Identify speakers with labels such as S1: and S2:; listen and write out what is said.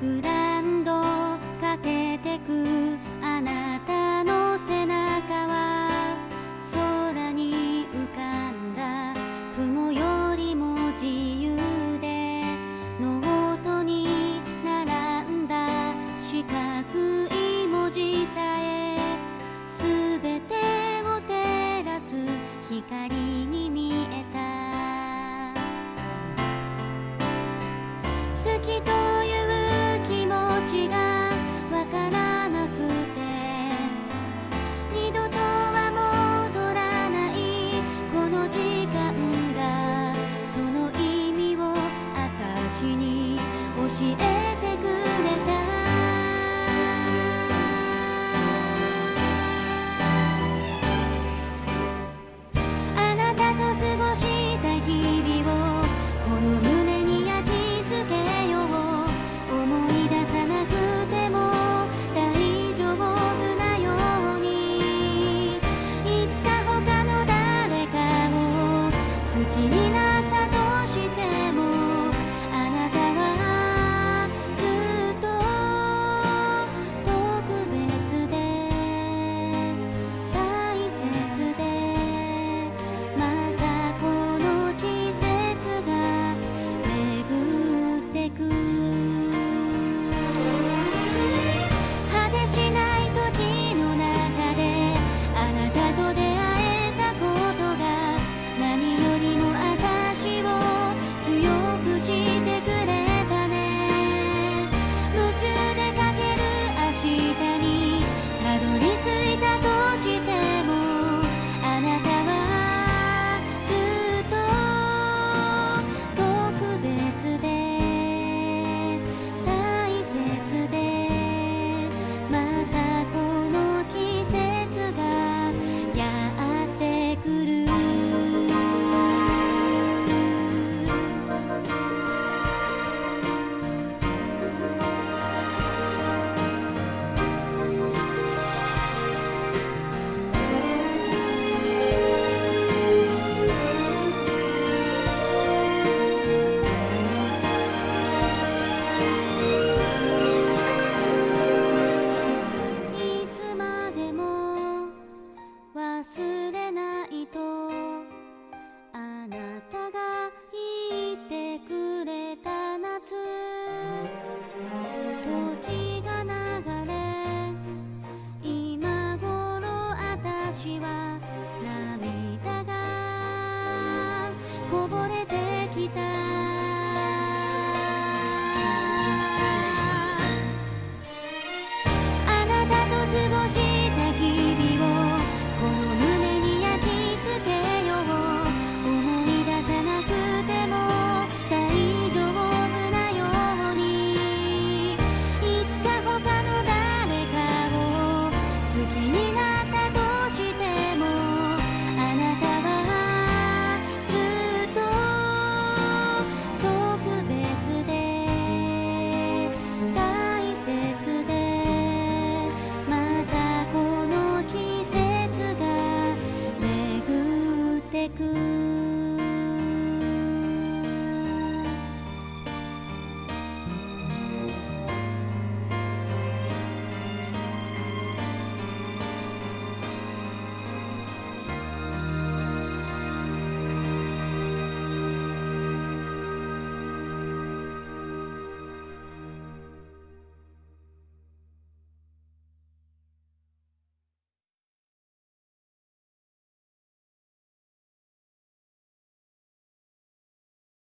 S1: グランドかけてくあなたの背中は空に浮かんだ雲よりも自由でノートに並んだ四角い。文字さえすべてを照らす光に見えた透き通からなくて。二度とは戻らない。この時間がその意味を私に教えく